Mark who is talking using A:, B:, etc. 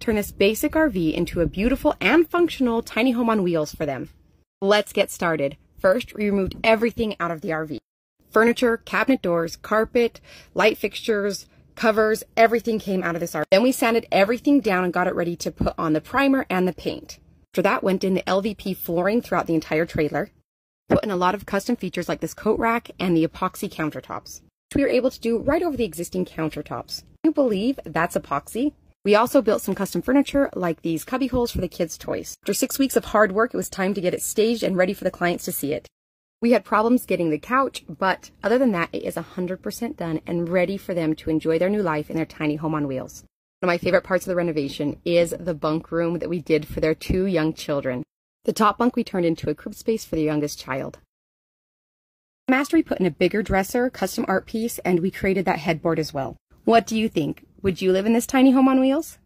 A: Turn this basic RV into a beautiful and functional tiny home on wheels for them. Let's get started. First, we removed everything out of the RV. Furniture, cabinet doors, carpet, light fixtures, covers, everything came out of this RV. Then we sanded everything down and got it ready to put on the primer and the paint. After that went in the LVP flooring throughout the entire trailer. Put in a lot of custom features like this coat rack and the epoxy countertops. Which we were able to do right over the existing countertops. Can you believe that's epoxy? We also built some custom furniture like these cubby holes for the kids' toys. After six weeks of hard work, it was time to get it staged and ready for the clients to see it. We had problems getting the couch, but other than that, it is 100% done and ready for them to enjoy their new life in their tiny home on wheels. One of my favorite parts of the renovation is the bunk room that we did for their two young children. The top bunk we turned into a crib space for the youngest child. Master we put in a bigger dresser, custom art piece, and we created that headboard as well. What do you think? Would you live in this tiny home on wheels?